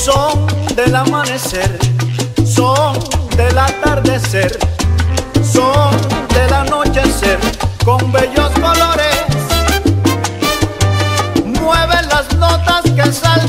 son del amanecer, son del atardecer, son del anochecer, con bellos colores. Mueven las notas que salen.